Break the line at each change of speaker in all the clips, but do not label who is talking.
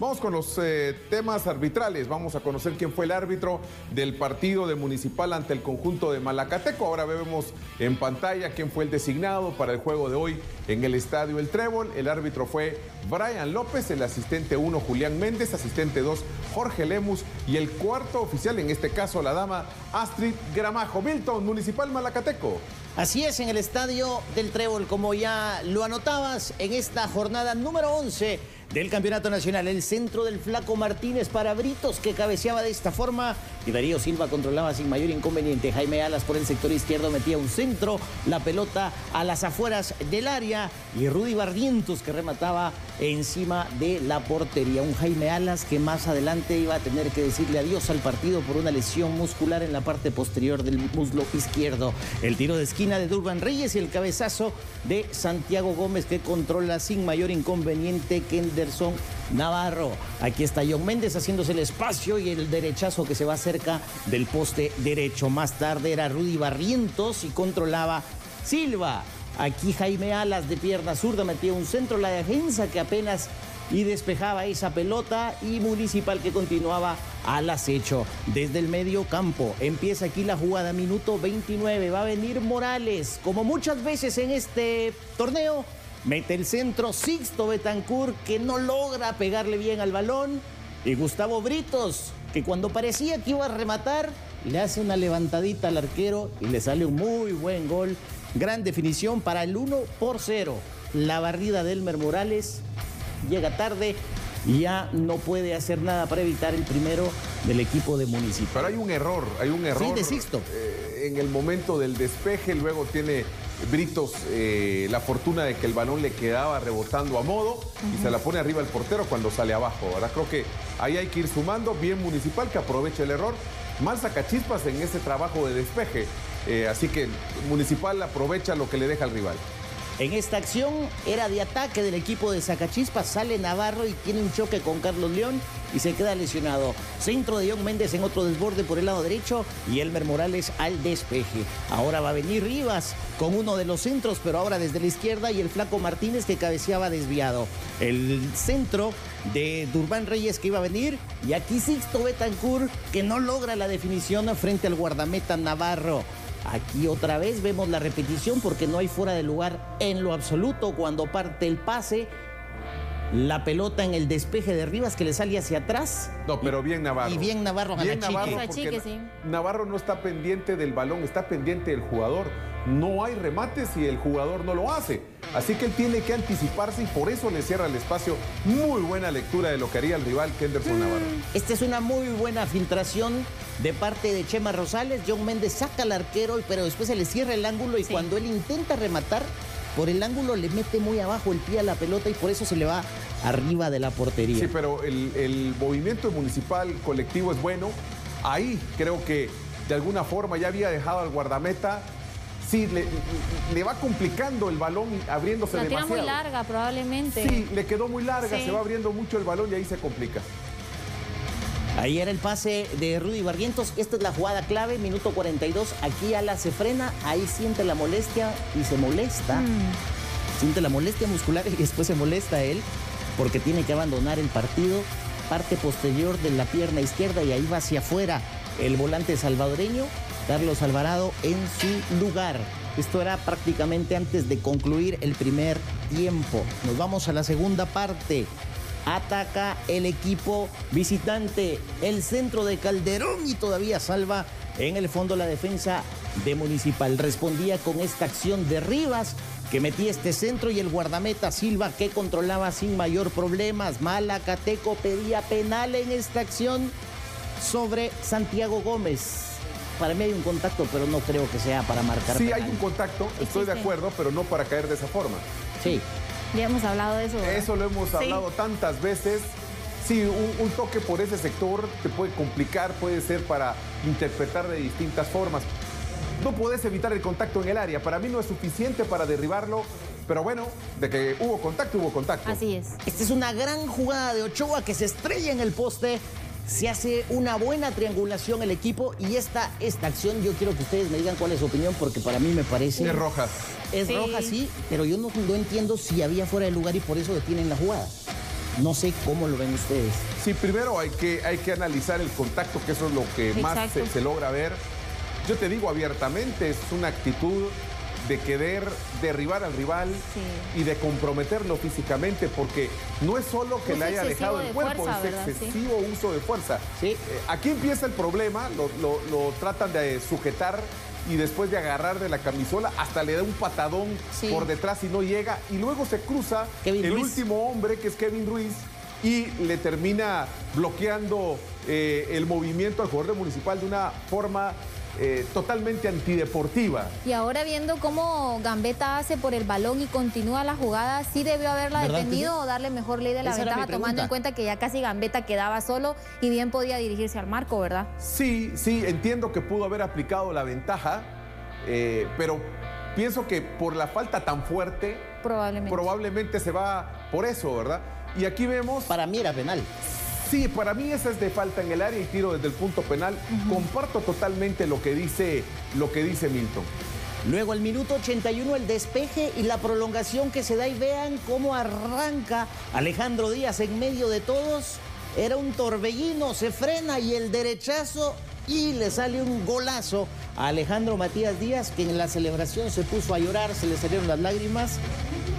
Vamos con los eh, temas arbitrales. Vamos a conocer quién fue el árbitro del partido de Municipal ante el conjunto de Malacateco. Ahora vemos en pantalla quién fue el designado para el juego de hoy en el estadio El Trébol. El árbitro fue Brian López, el asistente 1 Julián Méndez, asistente 2 Jorge Lemus y el cuarto oficial, en este caso la dama Astrid Gramajo. Milton, Municipal Malacateco.
Así es, en el estadio del Trébol, como ya lo anotabas, en esta jornada número 11 del Campeonato Nacional. El centro del Flaco Martínez para Britos, que cabeceaba de esta forma. Y Darío Silva controlaba sin mayor inconveniente. Jaime Alas por el sector izquierdo metía un centro, la pelota a las afueras del área. Y Rudy Barrientos que remataba encima de la portería. Un Jaime Alas que más adelante iba a tener que decirle adiós al partido por una lesión muscular en la parte posterior del muslo izquierdo. El tiro de esquina de Durban Reyes y el cabezazo de Santiago Gómez que controla sin mayor inconveniente que Anderson Navarro. Aquí está John Méndez haciéndose el espacio y el derechazo que se va cerca del poste derecho. Más tarde era Rudy Barrientos y controlaba Silva. Aquí Jaime Alas de pierna zurda metía un centro, la defensa que apenas y despejaba esa pelota y Municipal que continuaba al acecho desde el medio campo. Empieza aquí la jugada, minuto 29, va a venir Morales, como muchas veces en este torneo, Mete el centro Sixto Betancourt que no logra pegarle bien al balón. Y Gustavo Britos que cuando parecía que iba a rematar le hace una levantadita al arquero y le sale un muy buen gol. Gran definición para el 1 por 0. La barrida de Elmer Morales llega tarde y ya no puede hacer nada para evitar el primero del equipo de municipio.
Pero hay un error, hay un error.
Sí, de Sixto.
Eh, en el momento del despeje, luego tiene Britos eh, la fortuna de que el balón le quedaba rebotando a modo y se la pone arriba el portero cuando sale abajo. Ahora creo que ahí hay que ir sumando. Bien Municipal que aprovecha el error. Mal chispas en ese trabajo de despeje. Eh, así que Municipal aprovecha lo que le deja al rival.
En esta acción era de ataque del equipo de Zacachispas, sale Navarro y tiene un choque con Carlos León y se queda lesionado. Centro de John Méndez en otro desborde por el lado derecho y Elmer Morales al despeje. Ahora va a venir Rivas con uno de los centros, pero ahora desde la izquierda y el flaco Martínez que cabeceaba desviado. El centro de Durbán Reyes que iba a venir y aquí Sixto Betancourt que no logra la definición frente al guardameta Navarro. Aquí otra vez vemos la repetición porque no hay fuera de lugar en lo absoluto cuando parte el pase. La pelota en el despeje de Rivas que le sale hacia atrás.
No, pero bien Navarro.
Y bien Navarro
bien Navarro, Navarro no está pendiente del balón, está pendiente del jugador. No hay remate si el jugador no lo hace. Así que él tiene que anticiparse y por eso le cierra el espacio. Muy buena lectura de lo que haría el rival Kenderson mm. Navarro.
Esta es una muy buena filtración de parte de Chema Rosales. John Méndez saca al arquero, pero después se le cierra el ángulo y cuando él intenta rematar, por el ángulo le mete muy abajo el pie a la pelota y por eso se le va arriba de la portería.
Sí, pero el, el movimiento municipal colectivo es bueno. Ahí creo que de alguna forma ya había dejado al guardameta sí, le, va complicando el balón abriéndose la demasiado.
muy larga probablemente.
Sí, le quedó muy larga, se va abriendo mucho el balón y ahí se complica.
Ahí era el pase de Rudy Barrientos. Esta es la jugada clave, minuto 42. Aquí Ala se frena, ahí siente la molestia y se molesta. Mm. Siente la molestia muscular y después se molesta él porque tiene que abandonar el partido. Parte posterior de la pierna izquierda y ahí va hacia afuera el volante salvadoreño Carlos Alvarado en su lugar. Esto era prácticamente antes de concluir el primer tiempo. Nos vamos a la segunda parte. Ataca el equipo visitante, el centro de Calderón y todavía salva en el fondo la defensa de Municipal. Respondía con esta acción de Rivas que metía este centro y el guardameta Silva que controlaba sin mayor problemas. Malacateco pedía penal en esta acción sobre Santiago Gómez para mí hay un contacto, pero no creo que sea para marcar.
Sí, hay un contacto, estoy de acuerdo, pero no para caer de esa forma.
Sí.
Ya hemos hablado de eso.
Eso lo hemos hablado tantas veces. Sí, un, toque por ese sector te puede complicar, puede ser para interpretar de distintas formas. No puedes evitar el contacto en el área. Para mí no es suficiente para derribarlo. Pero bueno, de que hubo contacto, hubo contacto.
Así es.
Esta es una gran jugada de Ochoa que se estrella en el poste se hace una buena triangulación el equipo y esta, esta acción yo quiero que ustedes me digan cuál es su opinión porque para mí me parece...
Es roja.
Es roja, sí, pero yo no, no, entiendo si había fuera de lugar y por eso detienen la jugada. No sé cómo lo ven ustedes.
Sí, primero hay que, hay que analizar el contacto, que eso es lo que más se, se logra ver. Yo te digo abiertamente, es una actitud de querer derribar al rival y de comprometerlo físicamente, porque no es solo que le haya dejado el cuerpo, es excesivo uso de fuerza. Eh, aquí empieza el problema, lo, tratan de sujetar y después de agarrar de la camisola, hasta le da un patadón por detrás y no llega, y luego se cruza el último hombre, que es Kevin Ruiz, y le termina bloqueando eh, el movimiento al jugador municipal de una forma eh, totalmente antideportiva.
Y ahora viendo cómo Gambetta hace por el balón y continúa la jugada, sí debió haberla detenido o darle mejor ley de la ventaja, tomando en cuenta que ya casi Gambetta quedaba solo y bien podía dirigirse al marco, ¿verdad?
Sí, sí, entiendo que pudo haber aplicado la ventaja, eh, pero pienso que por la falta tan fuerte,
probablemente.
probablemente se va por eso, ¿verdad? Y aquí vemos...
Para mí era penal.
Sí, para mí esa es de falta en el área y tiro desde el punto penal. Comparto totalmente lo que dice, lo que dice Milton.
Luego el minuto 81 el despeje y la prolongación que se da y vean cómo arranca Alejandro Díaz en medio de todos. Era un torbellino, se frena y el derechazo y le sale un golazo a Alejandro Matías Díaz que en la celebración se puso a llorar, se le salieron las lágrimas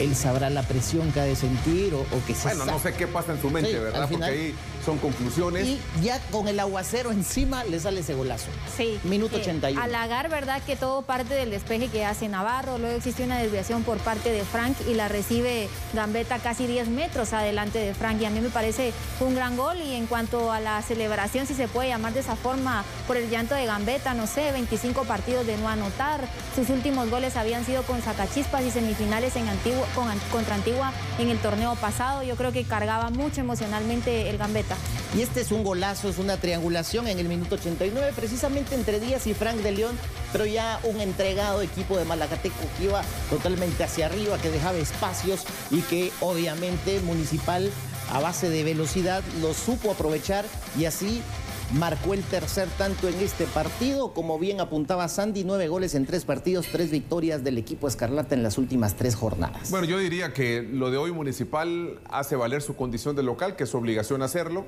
él sabrá la presión que ha de sentir o, que se
Bueno, no sé qué pasa en su mente, ¿verdad? Porque ahí son conclusiones.
Y ya con el aguacero encima le sale ese golazo.
Sí.
Minuto 81.
Halagar, ¿verdad? Que todo parte del despeje que hace Navarro. Luego existe una desviación por parte de Frank y la recibe Gambetta casi 10 metros adelante de Frank. Y a mí me parece un gran gol. Y en cuanto a la celebración, si se puede llamar de esa forma, por el llanto de Gambetta, no sé, 25 partidos de no anotar. Sus últimos goles habían sido con sacachispas y semifinales en Antiguo contra Antigua en el torneo pasado. Yo creo que cargaba mucho emocionalmente el Gambetta.
Y este es un golazo, es una triangulación en el minuto 89, precisamente entre Díaz y Frank de León, pero ya un entregado equipo de Malacateco que iba totalmente hacia arriba, que dejaba espacios y que obviamente Municipal a base de velocidad lo supo aprovechar y así marcó el tercer tanto en este partido. Como bien apuntaba Sandy, nueve goles en tres partidos, tres victorias del equipo Escarlata en las últimas tres jornadas.
Bueno, yo diría que lo de hoy Municipal hace valer su condición de local, que es su obligación hacerlo.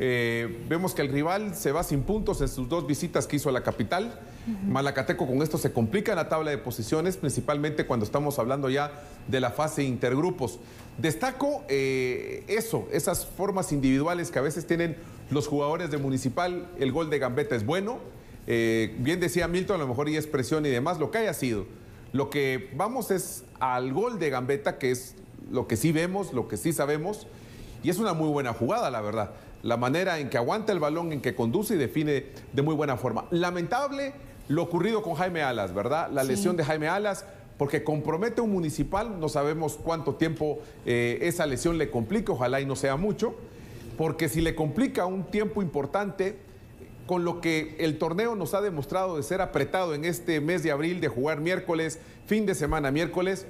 Eh, vemos que el rival se va sin puntos en sus dos visitas que hizo a la capital. Malacateco con esto se complica en la tabla de posiciones, principalmente cuando estamos hablando ya de la fase intergrupos. Destaco eh, eso, esas formas individuales que a veces tienen los jugadores de Municipal. El gol de Gambetta es bueno. Eh, bien decía Milton, a lo mejor y es presión y demás, lo que haya sido. Lo que vamos es al gol de Gambetta, que es lo que sí vemos, lo que sí sabemos, y es una muy buena jugada, la verdad la manera en que aguanta el balón, en que conduce y define de muy buena forma. Lamentable lo ocurrido con Jaime Alas, ¿verdad? La lesión de Jaime Alas, porque compromete un municipal, no sabemos cuánto tiempo eh, esa lesión le complica, ojalá y no sea mucho, porque si le complica un tiempo importante, con lo que el torneo nos ha demostrado de ser apretado en este mes de abril, de jugar miércoles, fin de semana miércoles,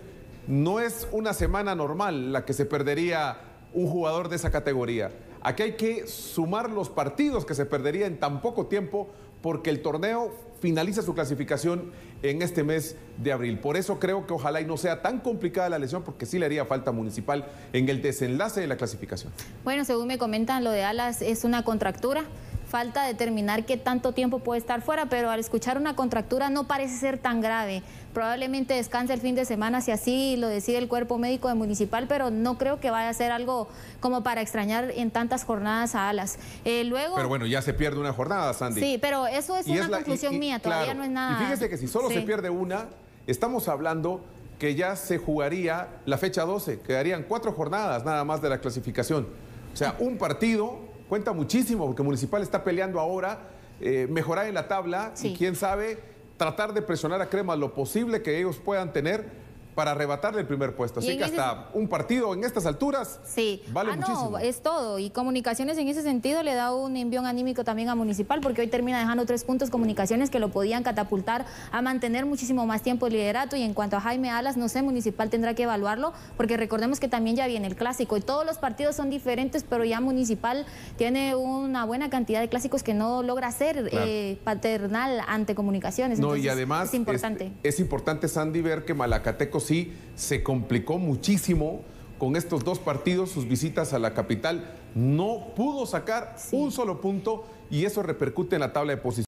no es una semana normal la que se perdería un jugador de esa categoría. Aquí hay que sumar los partidos que se perdería en tan poco tiempo porque el torneo finaliza su clasificación en este mes de abril. Por eso creo que ojalá y no sea tan complicada la lesión porque sí le haría falta municipal en el desenlace de la clasificación.
Bueno, según me comentan, lo de Alas es una contractura falta determinar qué tanto tiempo puede estar fuera, pero al escuchar una contractura no parece ser tan grave. Probablemente descanse el fin de semana si así lo decide el cuerpo médico de municipal, pero no creo que vaya a ser algo como para extrañar en tantas jornadas a Alas. Eh, luego,
pero bueno, ya se pierde una jornada, Sandy.
Sí, pero eso es una conclusión mía, todavía no es nada.
Y fíjese que si solo se pierde una, estamos hablando que ya se jugaría la fecha 12, quedarían cuatro jornadas nada más de la clasificación. O sea, un partido cuenta muchísimo porque Municipal está peleando ahora eh, mejorar en la tabla y quién sabe tratar de presionar a Crema lo posible que ellos puedan tener para arrebatarle el primer puesto. Así que hasta un partido en estas alturas
sí.
vale
ah,
muchísimo.
No, es todo. Y Comunicaciones en ese sentido le da un envión anímico también a Municipal, porque hoy termina dejando tres puntos Comunicaciones que lo podían catapultar a mantener muchísimo más tiempo el liderato. Y en cuanto a Jaime Alas, no sé, Municipal tendrá que evaluarlo, porque recordemos que también ya viene el clásico y todos los partidos son diferentes, pero ya Municipal tiene una buena cantidad de clásicos que no logra ser eh, paternal ante Comunicaciones.
No, y además
es importante.
Es, es importante, Sandy, ver que Malacateco sí se complicó muchísimo con estos dos partidos, sus visitas a la capital, no pudo sacar un solo punto y eso repercute en la tabla de posiciones.